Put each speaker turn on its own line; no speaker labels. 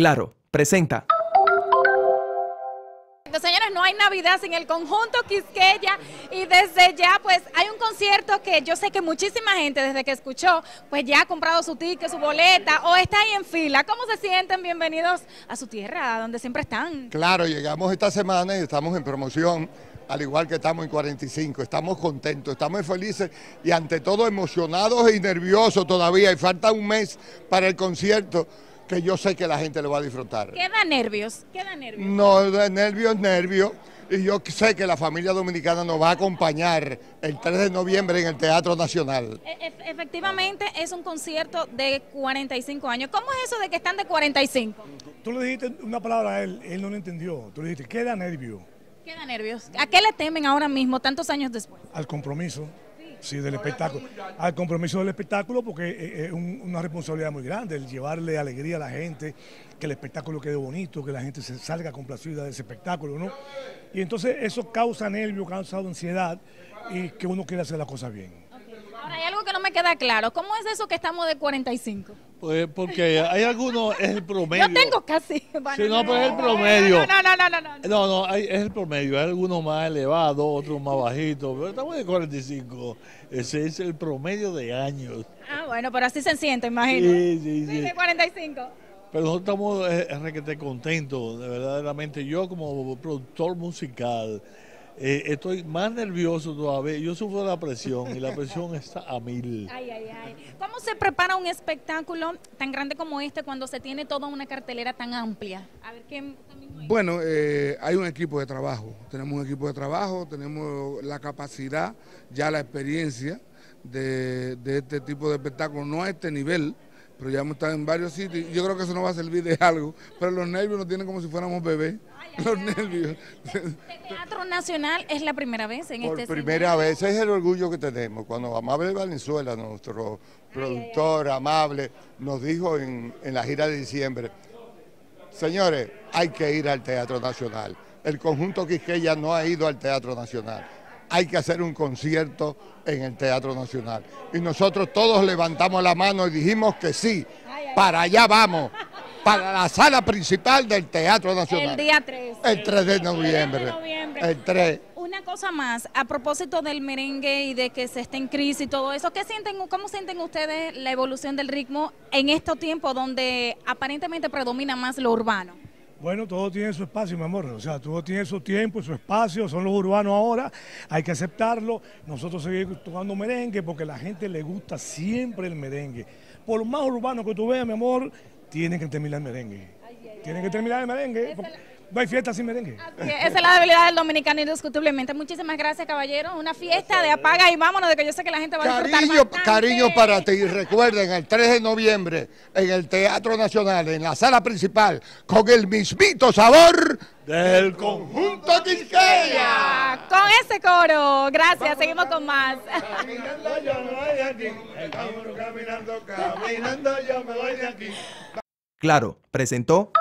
Claro, presenta.
Señores, no hay Navidad sin el conjunto Quisqueya y desde ya pues hay un concierto que yo sé que muchísima gente desde que escuchó pues ya ha comprado su ticket, su boleta o está ahí en fila. ¿Cómo se sienten? Bienvenidos a su tierra, donde siempre están.
Claro, llegamos esta semana y estamos en promoción al igual que estamos en 45, estamos contentos, estamos felices y ante todo emocionados y nerviosos todavía y falta un mes para el concierto que yo sé que la gente lo va a disfrutar.
¿Queda nervios? ¿Queda nervios?
No, de nervios, nervios. Y yo sé que la familia dominicana nos va a acompañar el 3 de noviembre en el Teatro Nacional.
E efectivamente es un concierto de 45 años. ¿Cómo es eso de que están de 45?
Tú le dijiste una palabra a él, él no lo entendió. Tú le dijiste, queda nervio.
Queda nervios. ¿A qué le temen ahora mismo, tantos años después?
Al compromiso. Sí, del espectáculo. Al compromiso del espectáculo porque es una responsabilidad muy grande el llevarle alegría a la gente, que el espectáculo quede bonito, que la gente se salga complacida de ese espectáculo, ¿no? Y entonces eso causa nervio, causa ansiedad y que uno quiere hacer las cosas bien.
Ahora, hay algo que no me queda claro. ¿Cómo es eso que estamos de 45?
Pues porque hay algunos, es el promedio.
Yo tengo casi.
sí, no, pero es el promedio.
No, no, no, no. No,
no, no hay, es el promedio. Hay algunos más elevados, otros más bajitos. Pero estamos de 45. Ese es el promedio de años.
Ah, bueno, pero así se siente, imagino.
Sí, sí, sí.
de 45.
Pero nosotros estamos eh, requete contentos, de verdaderamente. Yo como productor musical eh, estoy más nervioso todavía. Yo sufro la presión y la presión está a mil.
Ay, ay, ay. ¿Cómo se prepara un espectáculo tan grande como este cuando se tiene toda una cartelera tan amplia? A ver, ¿qué
bueno, eh, hay un equipo de trabajo. Tenemos un equipo de trabajo, tenemos la capacidad, ya la experiencia de, de este tipo de espectáculo, no a este nivel, pero ya hemos estado en varios sitios. Yo creo que eso nos va a servir de algo, pero los nervios nos tienen como si fuéramos bebés. los nervios.
¿El Teatro Nacional es la primera vez en
Por
este
primera vez, es el orgullo que tenemos. Cuando Amable Valenzuela, nuestro productor amable, nos dijo en, en la gira de diciembre, señores, hay que ir al Teatro Nacional. El conjunto Quisqueya no ha ido al Teatro Nacional hay que hacer un concierto en el Teatro Nacional. Y nosotros todos levantamos la mano y dijimos que sí, para allá vamos, para la sala principal del Teatro Nacional.
El día 3.
El 3 de noviembre. El 3.
Una cosa más, a propósito del merengue y de que se esté en crisis y todo eso, ¿qué sienten, ¿cómo sienten ustedes la evolución del ritmo en estos tiempos donde aparentemente predomina más lo urbano?
Bueno, todo tiene su espacio, mi amor. O sea, todo tiene su tiempo, su espacio, son los urbanos ahora, hay que aceptarlo. Nosotros seguimos tocando merengue porque a la gente le gusta siempre el merengue. Por más urbano que tú veas, mi amor, tienen que terminar el merengue. Tienen que terminar el merengue. No hay fiesta sin merengue.
esa es la debilidad del dominicano indiscutiblemente. Muchísimas gracias, caballero. Una fiesta de apaga y vámonos, de que yo sé que la gente va a disfrutar
Cariño, cariño para ti. Recuerden, el 3 de noviembre, en el Teatro Nacional, en la sala principal, con el mismito sabor del conjunto Quisqueya.
Con ese coro. Gracias, seguimos con más.
Claro, presentó...